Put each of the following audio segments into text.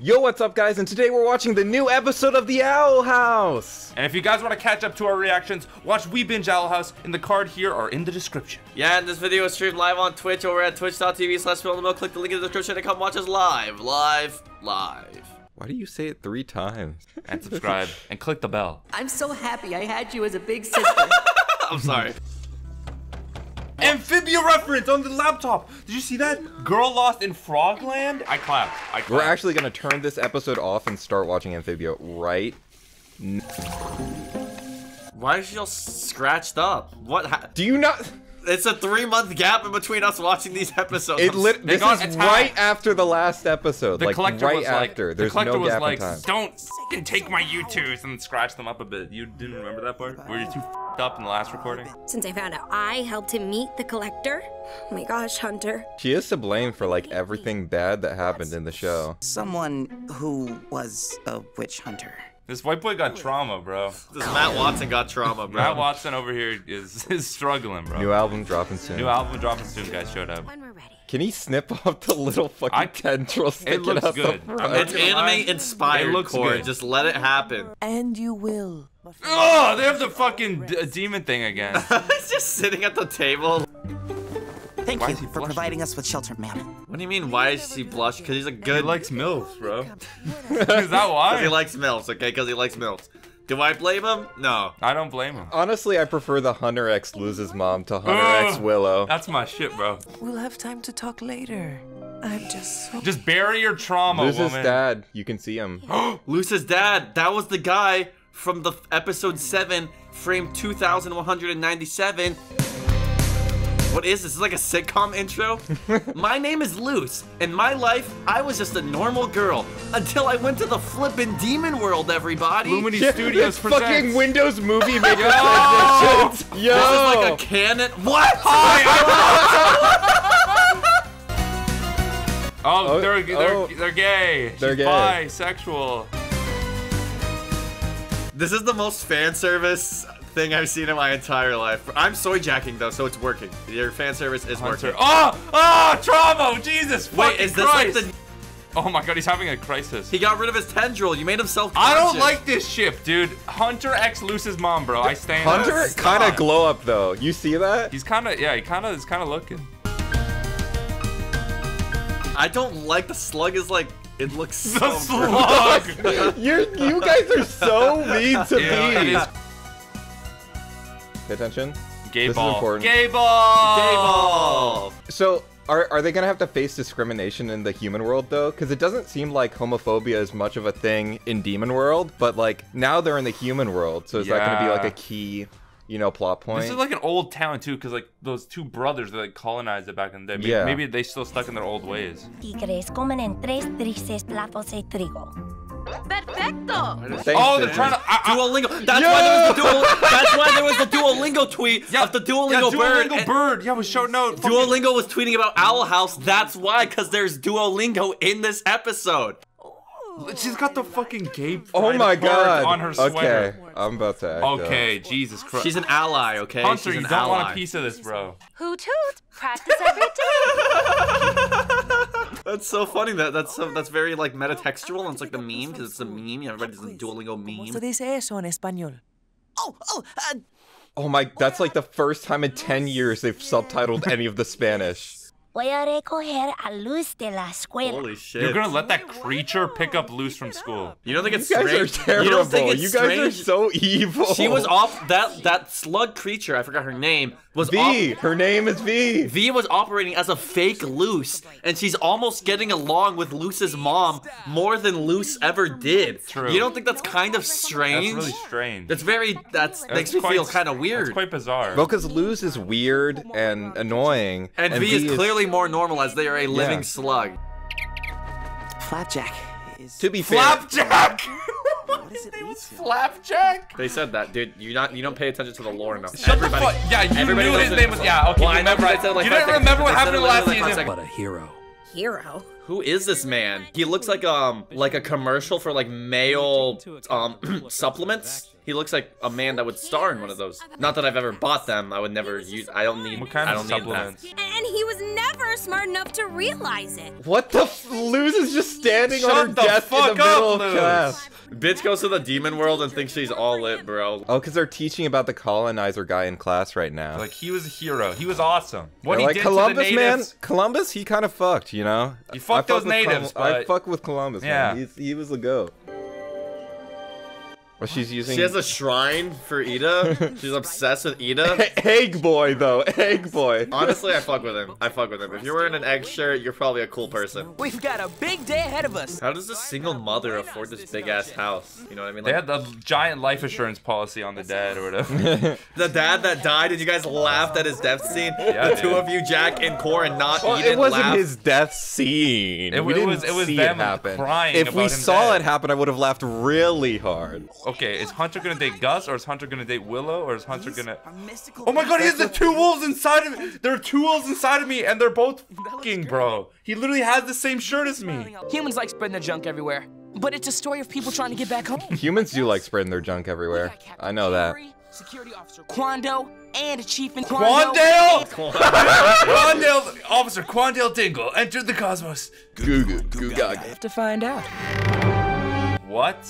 Yo, what's up, guys? And today we're watching the new episode of The Owl House. And if you guys want to catch up to our reactions, watch We Binge Owl House in the card here or in the description. Yeah, and this video is streamed live on Twitch over at twitch.tv slash Click the link in the description to come watch us live. Live. Live. Why do you say it three times? And subscribe and click the bell. I'm so happy I had you as a big sister. I'm sorry. Amphibia reference on the laptop. Did you see that? Girl lost in Frogland? I clapped. I clapped. We're actually gonna turn this episode off and start watching Amphibia right now. Why is she all scratched up? What? Ha Do you not? It's a three month gap in between us watching these episodes. It lit. This is attacked. right after the last episode. the like collector right was like, after. the There's collector no was gap like, in time. don't f***ing take my U2s and scratch them up a bit. You didn't remember that part? Were you too f***ed up in the last recording? Since I found out I helped him meet the collector. Oh my gosh, Hunter. She is to blame for like everything bad that happened in the show. Someone who was a witch hunter. This white boy got trauma, bro. This Matt Watson got trauma, bro. Matt Watson over here is, is struggling, bro. New album dropping soon. New album dropping soon, guys. Showed up. When we're ready. Can he snip off the little fucking I- tendril sticking looks out the good. front? It's not gonna lie. anime inspired, It looks Kor. good. Just let it happen. And you will. Oh, they have the fucking d- demon thing again. He's just sitting at the table. Thank Why you is he for blushing? providing us with shelter, ma'am. What do you mean? Why is she blush? Because he's a good... He likes MILFs, bro. is that Because why? he likes milfs, okay? Because he likes milfs. Do I blame him? No. I don't blame him. Honestly, I prefer the Hunter X Luz's mom to Hunter Ugh. X Willow. That's my shit, bro. We'll have time to talk later. I'm just so. Just bury your trauma, Luz's woman. dad. You can see him. Luz's dad. That was the guy from the episode seven, frame 2197. What is this? This is like a sitcom intro? my name is Luz. In my life, I was just a normal girl until I went to the flippin' demon world, everybody. Lumini Yeah, Studios it's presents. fucking Windows Movie Maker Yo! Yo, This is like a canon. What? Oh, Oh, they're, they're, oh. they're gay. They're She's gay. bisexual. This is the most fan service thing I've seen in my entire life. I'm soy jacking though, so it's working. Your fan service is Hunter. working. Oh, oh, trauma. Jesus Wait, is this Christ. like the? Oh my god, he's having a crisis. He got rid of his tendril. You made himself. I don't like this ship, dude. Hunter X Luz's mom, bro. I stand. Hunter kind of glow up though. You see that? He's kind of, yeah, he kind of is kind of looking. I don't like the slug. Is like it looks so. The gross. slug. You're, you guys are so mean to Yeah, me. Is Pay attention. gay This is ball. important. Gay ball. Gay ball. So, are, are they gonna have to face discrimination in the human world though? Because it doesn't seem like homophobia is much of a thing in demon world, but like now they're in the human world, so is that gonna be like a key, you know, plot point? This is like an old town too, because like those two brothers that like colonized it back in the day. Maybe, Yeah. maybe they still stuck in their old ways. Tigres comen en tres tristes platos de trigo. Perfecto! Thanks, Oh, they're Disney. trying to. I, I, Duolingo. That's why there was the dual. That's why there was the Duolingo tweet yeah, of the yeah, Duolingo, bird. Duolingo bird. Yeah, was showing out. Duolingo was tweeting about Owl House. That's why, because there's Duolingo in this episode. She's got the fucking gay. Oh my god. On her sweater. Okay, I'm about to act up. Okay, Jesus Christ. She's an ally, okay? Hunter, She's you an don't ally. want a piece of this, bro. Hoot hoot! Practice every day! That's so funny. That that's so, that's very like metatextual, and it's like the meme because it's a meme. Everybody does a Duolingo meme. se meme. dice eso en español? Oh, oh, uh, Oh my, that's like the first time in 10 years they've subtitled any of the Spanish. Voy a recoger a Luz de la escuela. Holy shit! You're gonna let that creature pick up Luz from school. You don't think it's You guys are strange? terrible. You don't think it's You guys are so evil. She was off that that slug creature. I forgot her name. Was V. Her name is V. V was operating as a fake Luz, and she's almost getting along with Luz's mom more than Luz ever did. True. You don't think that's kind of strange? That's really strange. That's very. That's, That's makes me quite- feel kind of weird. That's quite bizarre. Because Luz is weird and annoying. and, V, is clearly more normal as they are a living Yeah. slug. flapjack is. To be fair, Flapjack. what does it lead to? Flapjack. They said that, dude. You not you don't pay attention to the lore enough. Shut the fuck. Yeah, you everybody knew his name was. Yeah, okay. Well, I you know remember. I said like you five didn't seconds- remember what happened in last literally like season. seconds. What a hero. Hero? Who is this man? He looks like um like a commercial for like male um supplements. He looks like a man that would star in one of those. Not that I've ever bought them. I would never use. I don't need. What kind I of don't supplements? need And he was never smart enough to realize it. What the f- Luz is just standing on her Shut the desk in the middle up, of Luz. class. Bitch goes to the demon world and thinks she's all lit, bro. Oh, because they're teaching about the colonizer guy in class right now. Like he was a hero. He was awesome. What They're he like did Columbus, to the man. natives. Columbus, he kind of fucked, you know. You fucked I those fuck with natives, Colum- I fuck with Columbus, Yeah. man. He's, he was a goat. Well, she's using. She has a shrine for Eda. She's obsessed with Eda. egg boy though. Egg boy. Honestly, I fuck with him. I fuck with him. If you're wearing an egg shirt, you're probably a cool person. We've got a big day ahead of us. How does a single mother afford this big ass house? You know what I mean? They had the giant life assurance policy on the dad or whatever. the dad that died, and you guys laughed at his death scene. Yeah, the dude. two of you, Jack and Kor, and not Well, Eden it wasn't laughed. his death scene. It we it didn't was- it was see them it happen. crying if we him saw dead. it happen, I would have laughed really hard. Okay, is Hunter gonna date Gus or is Hunter gonna date Willow or is Hunter gonna? Oh my God, he has the two wolves inside of me. There are two wolves inside of me, and they're both fucking, bro. He literally has the same shirt as me. Humans like spreading their junk everywhere. But it's a story of people trying to get back home. Humans do like spreading their junk everywhere. I know that. Security officer Quando and Chief and Quando. Quandale! Quandale, Officer Quandale Dingle entered the cosmos. Goo goo goo gaga. Have to find out. What?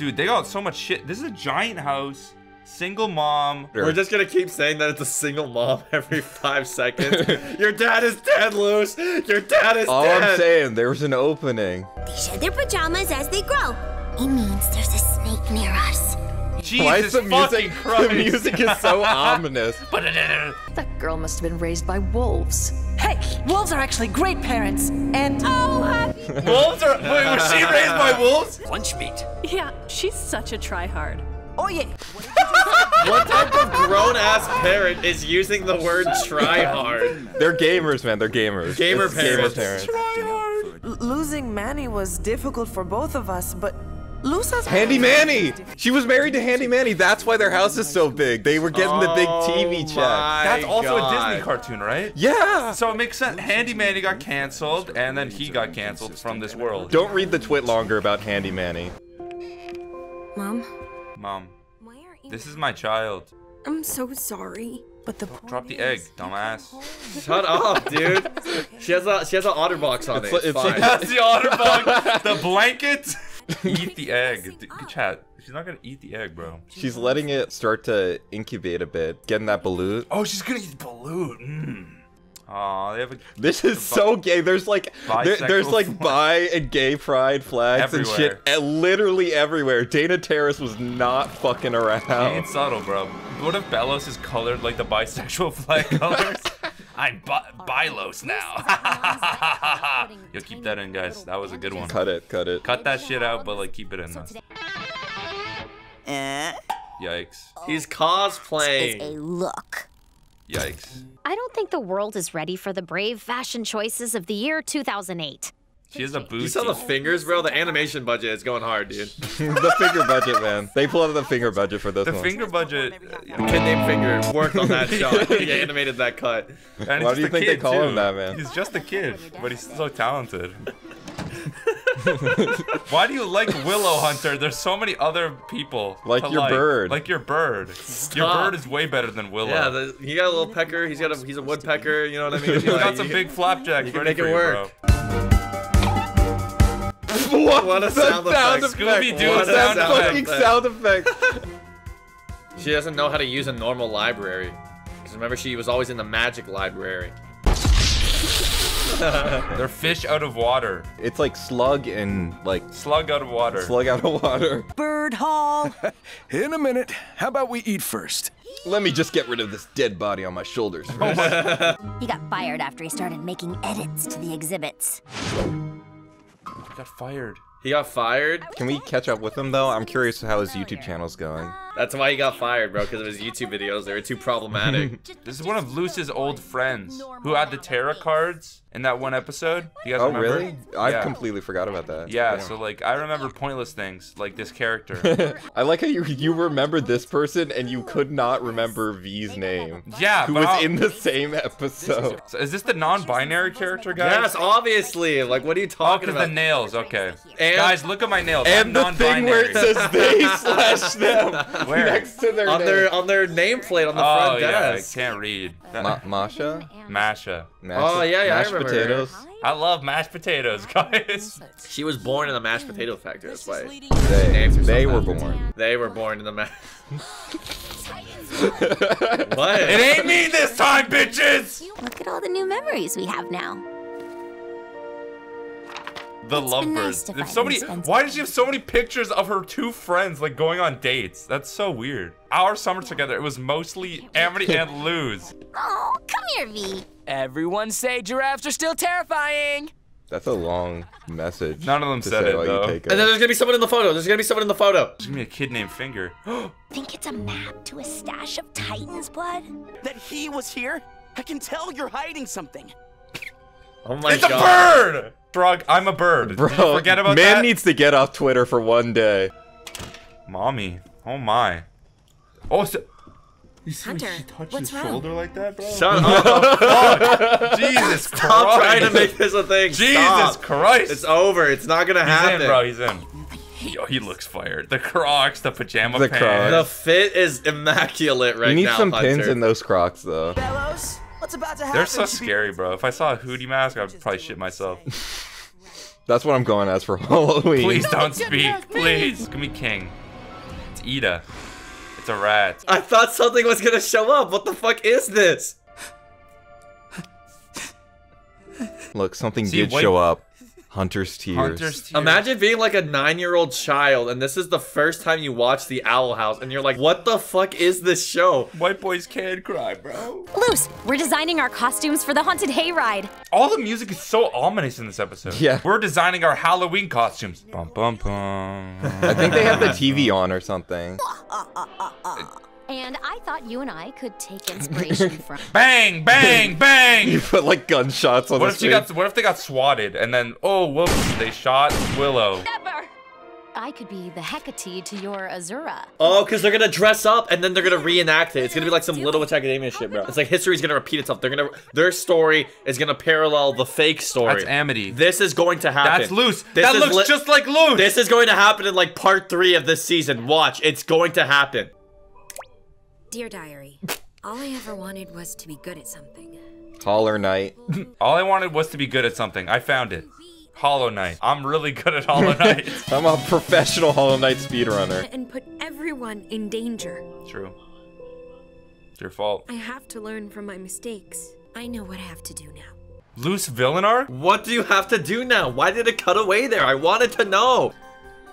Dude, they got so much shit. This is a giant house, single mom. We're just gonna keep saying that it's a single mom every five seconds. Your dad is dead, Luz. Your dad is All dead. I'm saying, there's an opening. They shed their pajamas as they grow. It means there's a snake near us. Jesus Why is the music? Christ. The music is so ominous. Uh, that girl must have been raised by wolves. Hey, wolves are actually great parents. And Oh, happy. wolves are. Wait, was she raised by wolves? lunch meat. Yeah, she's such a tryhard. Oh yeah. What type of grown ass parent is using the word try hard? They're gamers, man. They're gamers. Gamer It's gamer parents. parents. l- losing Manny was difficult for both of us, but Lusa's Handy Manny. She was married to Handy Manny. That's why their house is so big. They were getting the big TV Oh check. That's also a Disney cartoon, right? Yeah. So it makes sense. Handy Manny got canceled, and then he got canceled from this world. Don't read the twit longer about Handy Manny. Mom, Mom, why aren't you? this is my child. I'm so sorry. But the point Drop the is, egg, dumbass. Shut up, dude. She has a she has an OtterBox on It's it. like- It's, it's like- fine. That's the Otterbug. the blanket. eat the egg. D- Chat. She's not gonna eat the egg, bro. She's letting it start to incubate a bit, getting that balut. Oh, she's gonna eat balloon. Mm. Aw, they have a. This is so gay. There's like there, there's like flag. bi and gay pride flags and shit Everywhere. literally everywhere. Dana Terrace was not fucking He around. ain't subtle, bro. What if Belos is colored like the bisexual flag colors? I'm bi- Bilos now. Yo, keep that in, guys. That was a good one. Cut it, cut it. Cut that shit out, but like keep it in. Though. Eh. Yikes. He's cosplaying. A look. Yikes. I don't think the world is ready for the brave fashion choices of the year 2008. She has a booty. You saw the fingers, bro. The animation budget is going hard, dude. the finger budget, man. They pulled out the finger budget for this The one. finger budget. Kid named Finger worked on that shot. he animated that cut. And Why do you think they kid, call too. him that, man? He's just a kid, but he's so talented. Why do you like Willow Hunter? There's so many other people. Like to your bird. Like your bird. Your bird is way better than Willow. Yeah, the, he got a little pecker. He's got a he's a woodpecker. You know what I mean? He's got some big flapjacks you can ready make for it you, work. bro. what, What a the sound effect. Scooby-Doo What a sound fucking effect. sound effect. She doesn't know how to use a normal library. Because remember, she was always in the magic library. They're fish out of water. It's like slug and like Slug out of water. slug out of water. Bird Hall. In a minute. How about we eat first? Let me just get rid of this dead body on my shoulders. Oh he got fired after he started making edits to the exhibits. He got fired. He got fired. Can we catch up with him though? I'm curious how his YouTube channel's going. That's why he got fired, bro. Because of his YouTube videos. They were too problematic. This is one of Luz's old friends who had the tarot cards in that one episode. Do you guys Oh, remember? really? I yeah. completely forgot about that. Yeah, Damn. so like I remember pointless things like this character. I like how you you remember this person and you could not remember V's name. Yeah, who was I'll- in the same episode. So is this the non-binary character, guys? Yes, obviously. Like, what are you Oh, talking because about? the nails. Okay. And- guys, look at my nails. And I'm the thing where it non-binary. says they slash them Where? next to their on name. their on their nameplate on the Oh front yeah, I can't read. Ma- Masha? Masha. Mashed, Oh, yeah, yeah, I mashed remember potatoes. I love mashed potatoes, guys. She was born in the mashed potato factory. That's why. They, Names herself they were born. They were born in the mash. what? It ain't me this time, bitches. Look at all the new memories we have now. The It's lovebirds. nice to There's so many. Why does she have so many pictures of her two friends like going on dates? That's so weird. Our summer together, it was mostly Amity and Luz. Oh, come here, V. Everyone say giraffes are still terrifying. That's a long message. None of them said say it, though. And then there's gonna be someone in the photo. There's gonna be someone in the photo. There's gonna be a kid named Finger. Think it's a map to a stash of Titan's blood? That he was here? I can tell you're hiding something. Oh my it's a bird. Frog, I'm a bird. bro, Did you forget about man that? needs to get off Twitter for one day. Mommy. Oh my. Oh, so you see Hunter, when she touched what's his wrong? shoulder like that, bro? Shut up. Jesus Christ. Stop trying to make this a thing. Jesus Stop. Christ. It's over. It's not gonna He's happen. in, bro. He's in. Yo, he looks fired. The Crocs, the pajama The pants. The fit is immaculate right now, you need now. some Hunter. pins in those Crocs, though. Belos, what's about to happen? They're so scary, bro. If I saw a Hooty mask, I'd probably shit myself. That's what I'm going as for Halloween. Please don't speak. Please. Give me King. It's Eda. It's a rat. I thought something was gonna show up. What the fuck is this? Look, something See, did wait- show up. Hunter's tears. Hunter's tears. Imagine being like a nine-year-old child, and this is the first time you watch The Owl House, and you're like, "What the fuck is this show?" White boys can't cry, bro. Luz, we're designing our costumes for the haunted hayride. All the music is so ominous in this episode. Yeah. We're designing our Halloween costumes. Bum bum bum. I think they have the TV on or something. Uh, uh, uh, And I thought you and I could take inspiration from. Bang, bang, Bang! You bang. put like gunshots on What the if she screen. got? What if they got swatted and then oh whoops, they shot Willow. Never! I could be the Hecate to your Azura. Oh, because they're gonna dress up and then they're gonna reenact it. It's gonna be like some Little Witch Academia shit, bro. It's like history's gonna repeat itself. They're gonna their story is gonna parallel the fake story. That's Amity. This is going to happen. That's Luz. This that is looks just like Luz. This is going to happen in like part three of this season. Watch, it's going to happen. Dear Diary, all I ever wanted was to be good at something. Hollow Knight. All I wanted was to be good at something. I found it. Hollow Knight. I'm really good at Hollow Knight. I'm a professional Hollow Knight speedrunner. And put everyone in danger. True. It's your fault. I have to learn from my mistakes. I know what I have to do now. Loose Villainar? What do you have to do now? Why did it cut away there? I wanted to know.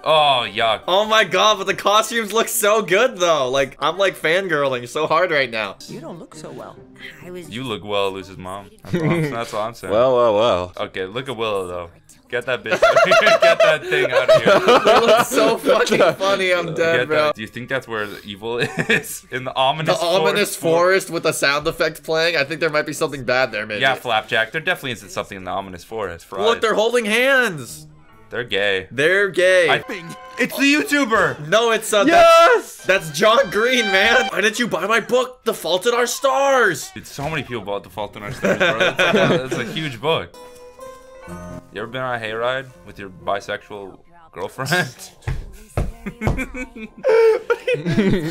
Oh, yuck. Oh my god, but the costumes look so good though. Like I'm like fangirling so hard right now. You don't look so well. I was. You look well, Lucy's mom. That's all I'm, that's all I'm saying. Well, well, well. Okay, look at Willow though. Get that bitch. Get that thing out of here. It looks so fucking funny. I'm dead, Get bro. that. Do you think that's where the evil is? In the ominous The ominous forest? forest with a sound effect playing. I think there might be something bad there, maybe. Yeah, Flapjack. There definitely isn't something in the ominous forest. Fries. Look, they're holding hands. They're gay. They're gay. I, it's the YouTuber. no, it's uh, Yes! that's, that's John Green, man. Why didn't you buy my book, The Fault in Our Stars? Dude, so many people bought The Fault in Our Stars, bro. That's, like a, that's a huge book. You ever been on a hayride with your bisexual girlfriend?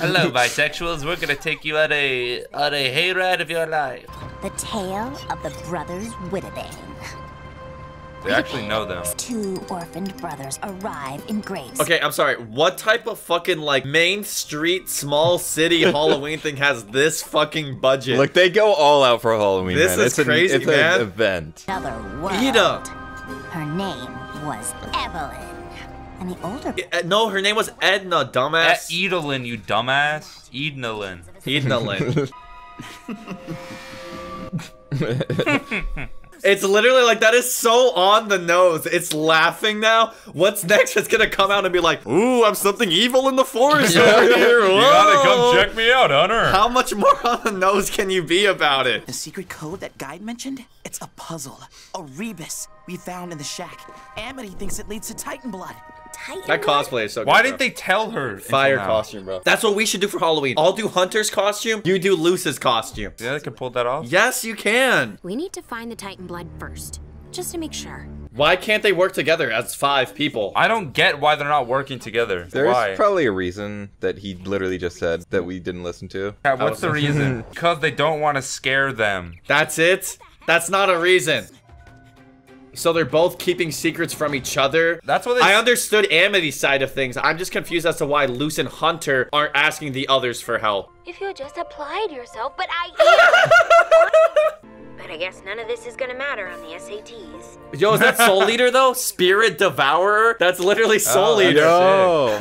Hello, bisexuals. We're gonna take you on a on a hayride of your life. The tale of the brothers Wittebane. They actually know them. Two orphaned brothers arrive in Graves. Okay, I'm sorry. What type of fucking like main street, small city Halloween thing has this fucking budget? Look, they go all out for Halloween, This man. is it's crazy, an, it's man. an event. Another world. Eda. Her name was Evelyn. And the older Uh, no, her name was Edna, At dumbass. Edalyn, you dumbass. Ednalin. Edna Lynn. It's literally like that is so on the nose. It's laughing now. What's next? It's gonna come out and be like, "Ooh, I'm something evil in the forest over here." You gotta come check me out, Hunter. How much more on the nose can you be about it? The secret code that Guide mentioned? It's a puzzle. A rebus we found in the shack. Amity thinks it leads to Titan blood. Titan That cosplay is so good. Why didn't they tell her? Fire costume, bro. That's what we should do for Halloween. I'll do Hunter's costume. You do Luz's costume. Yeah, they can pull that off. Yes, you can. We need to find the Titan blood first, just to make sure. Why can't they work together as five people? I don't get why they're not working together. There's why? probably a reason that he literally just said that we didn't listen to. Yeah, what's the reason? Because they don't want to scare them. That's it? That's not a reason. So they're both keeping secrets from each other. That's what they. I understood Amity's side of things. I'm just confused as to why Luz and Hunter aren't asking the others for help. If you just applied yourself, but I am. but I guess none of this is gonna matter on the SATs. Yo, is that Soul Leader though? Spirit Devourer? That's literally oh, Soul Oh, Leader. Yo.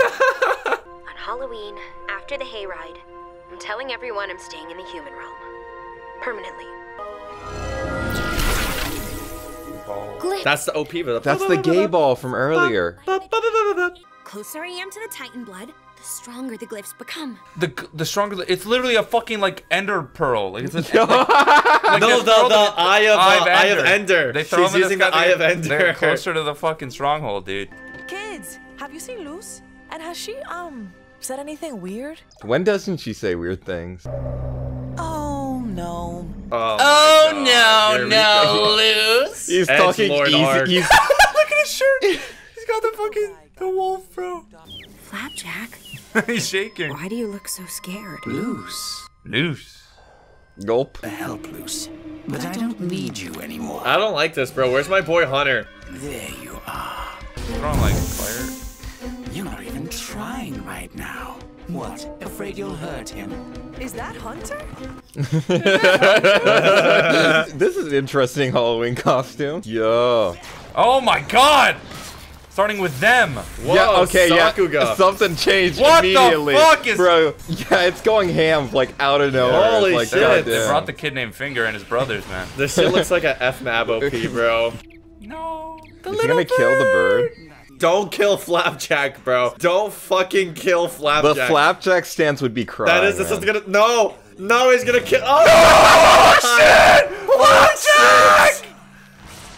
On Halloween, after the hayride, I'm telling everyone I'm staying in the human realm. Permanently. Glyph. That's the OP. but- That's the gay ball from earlier. Closer I am to the Titan blood, the stronger the glyphs become. The the stronger. the- It's literally a fucking like Ender pearl. Like it's an. like No, they the, throw the them- Eye of, uh, Eye of Ender. They throw She's in using sky, the Eye of Ender. They're closer to the fucking stronghold, dude. Kids, have you seen Luz? And has she, um, said anything weird? When doesn't she say weird things? Oh, no. Oh, Oh no, God. Here no, Luz. He's Edge talking Lord easy. Arc. He's Look at his shirt. He's got the fucking the wolf, bro. Flapjack, He's shaking. why do you look so scared? Luz. Luz. gulp. Help Luz. But I don't need you anymore. I don't like this, bro. Where's my boy Hunter? There you are. Throwing like fire. You're not even trying right now. What? Afraid you'll hurt him? Is that Hunter? this is an interesting Halloween costume. Yo. Oh my god! Starting with them. Whoa, yeah, okay, Sakuga. yeah. Something changed What the immediately. fuck is- Bro, yeah, it's going ham like out of nowhere. Holy like, shit. goddamn. They brought the kid named Finger and his brothers, man. This shit looks like a FMAB OP, bro. No. The Is he gonna kill the bird? Don't kill Flapjack, bro. Don't fucking kill Flapjack. The Flapjack. flapjack stance would be crying. That is, this man. is gonna, no, no, he's gonna kill, oh, shit! Flapjack!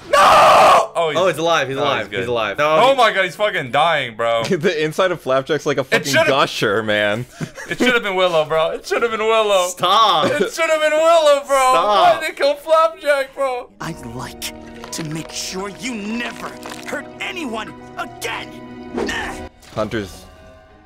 No! Oh, he's, Oh, he's alive, he's Oh, alive, he's he's alive. No, oh he- my god, he's fucking dying, bro. the inside of Flapjack's like a fucking gusher, man. It should have been Willow, bro. It should have been Willow. Stop. It should have been Willow, bro. Why Stop. did they kill Flapjack, bro? I'd like to make sure you never hurt anyone again. Hunter's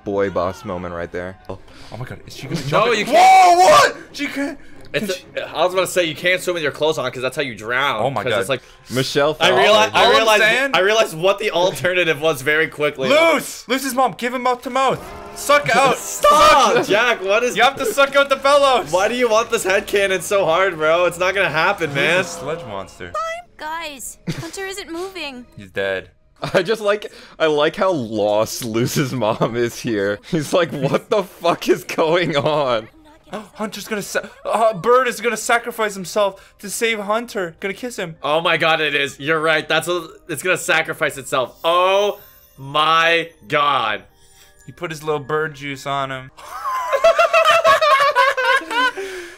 boy boss moment right there. Oh, oh my god, is she gonna No, jump? in- you can't. Whoa, what? She can't. It's a, I was about to say you can't swim with your clothes on because that's how you drown. Oh my God. It's like Michelle. I fell. realized, All I I'm realized, I realized what the alternative was very quickly. Luz! Luz's mom, give him mouth to mouth. Suck out. Stop, Jack. What is? You have to suck out the Belos. Why do you want this headcanon so hard, bro? It's not gonna happen, man. He's a sludge monster. Guys, Hunter isn't moving. He's dead. I just like I like how lost Luz's mom is here. He's like, what the fuck is going on? Hunter's gonna. Sa- uh, Bird is gonna sacrifice himself to save Hunter. Gonna kiss him. Oh my god, it is. You're right. That's what it's gonna sacrifice itself. Oh my god. He put his little bird juice on him.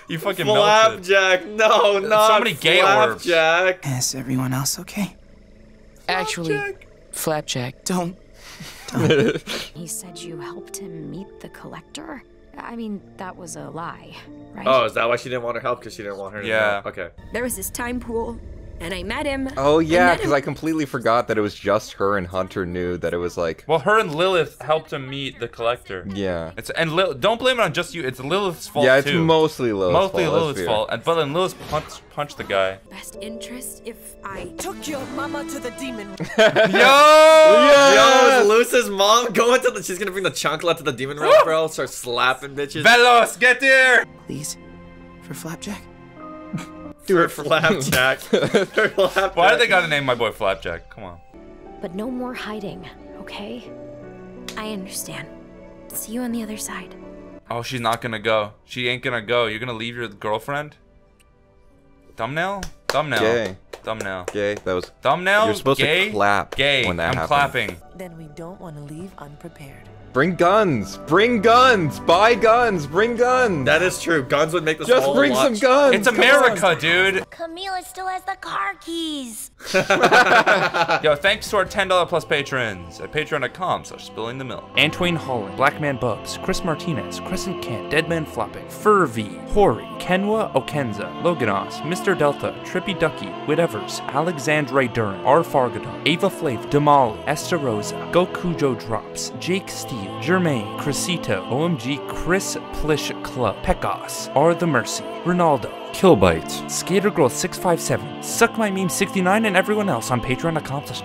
you fucking melted. Flapjack. No, not many gay orbs. Flapjack. Is everyone else okay? Actually, Flapjack. Don't. He said you helped him meet the collector? I mean, that was a lie, right? Oh, is that why she didn't want her help? Because she didn't want her to Yeah. know? Okay. There was this time pool, and I met him. Oh yeah, because I completely forgot that it was just her and Hunter knew that it was like Well, her and Lilith helped him meet the collector. yeah. It's and Lil- don't blame it on just you. It's Lilith's fault Yeah, it's too. mostly Lilith's Mostly fault, let's Lilith's fault. And but then Lilith punched punched the guy. Best interest if I Took your mama to the demon. Yo! Yo, is Luz's mom going to the. She's gonna bring the chancla to the demon realm, bro. Start slapping bitches. Velos, get there! Please. For Flapjack? For Flapjack. For Flapjack. Why do they gotta name my boy Flapjack? Come on. But no more hiding, okay? I understand. See you on the other side. Oh, she's not gonna go. She ain't gonna go. You're gonna leave your girlfriend? Thumbnail? Thumbnail. Gay. Thumbnail. Gay. That was Thumbnail. You're supposed gay, to clap Gay. when that I'm happens. clapping. Then we don't want to leave unprepared. Bring guns. Bring guns. Buy guns. Bring guns. That is true. Guns would make this Just whole bring lot some guns. It's America, on. dude. Camila still has the car keys. Yo, thanks to our $10 plus patrons at patreon.com slash spilling the milk. Antoine Holland, Blackman Bubs, Chris Martinez, Crescent Kent, Deadman Flopping, Furvy, Hori, Kenwa Okenza, Loganos, Mr. Delta, Trippy Ducky, Whitevers, Alexandre Duran, R. Fargadon, Ava Flav, Damali, Esther Rosa, Gokujo Drops, Jake Steele, Germain, Crescito, OMG, Chris Plish Club, Pecos, R. The Mercy, Ronaldo, Killbites, Skater Girl 657, Suck My Meme 69, and everyone else on patreon.com slash